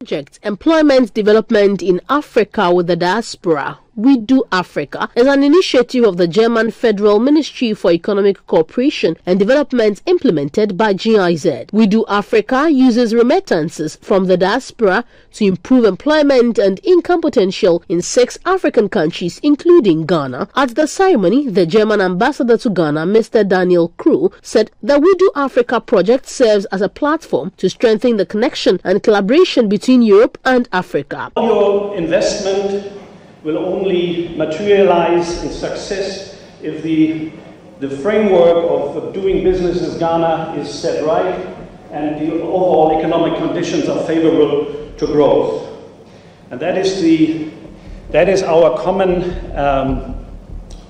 Project Employment Development in Africa with the Diaspora WIDU Africa is an initiative of the German Federal Ministry for Economic Cooperation and Development implemented by GIZ. WIDU Africa uses remittances from the diaspora to improve employment and income potential in six African countries, including Ghana. At the ceremony, the German ambassador to Ghana, Mr. Daniel Krull, said the WIDU Africa project serves as a platform to strengthen the connection and collaboration between Europe and Africa. Your investment will only materialize in success if the, the framework of doing business in Ghana is set right and the overall economic conditions are favorable to growth. And that is, the, that is our common um,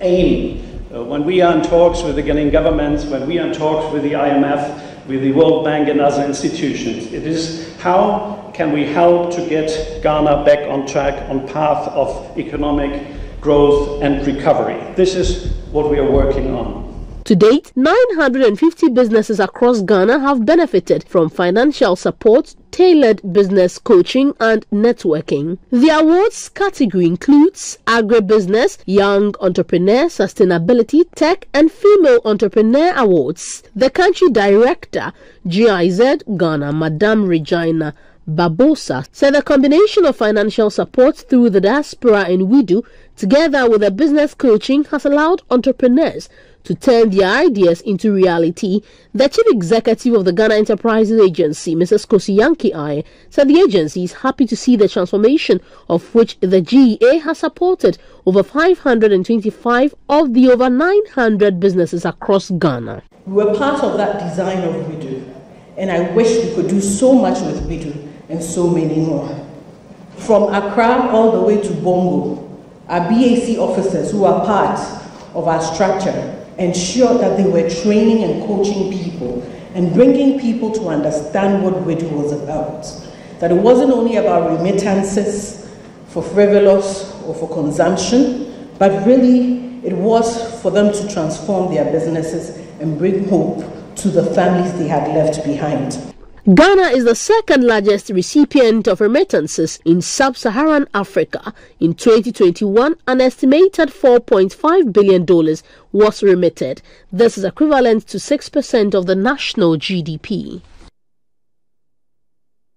aim uh, when we are in talks with the Ghanaian governments, when we are in talks with the IMF, with the World Bank and other institutions. It is how can we help to get Ghana back on track, on path of economic growth and recovery? This is what we are working on. To date, 950 businesses across Ghana have benefited from financial support, tailored business coaching, and networking. The awards category includes agribusiness, young entrepreneur, sustainability, tech, and female entrepreneur awards. The country director, GIZ Ghana, Madame Regina Barbosa said the combination of financial support through the diaspora and WIDU together with the business coaching, has allowed entrepreneurs to turn their ideas into reality. The chief executive of the Ghana Enterprises Agency, Mrs. Kosi Yankey-Ayeh, said the agency is happy to see the transformation of which the GEA has supported over 525 of the over 900 businesses across Ghana. We were part of that design of WIDU, and I wish we could do so much with WIDU and so many more. From Accra all the way to Bongo, our BAC officers who are part of our structure ensured that they were training and coaching people and bringing people to understand what WIDU was about. That it wasn't only about remittances for frivolous or for consumption, but really it was for them to transform their businesses and bring hope to the families they had left behind. Ghana is the second largest recipient of remittances in sub-Saharan Africa. In 2021, an estimated $4.5 billion was remitted. This is equivalent to 6% of the national GDP.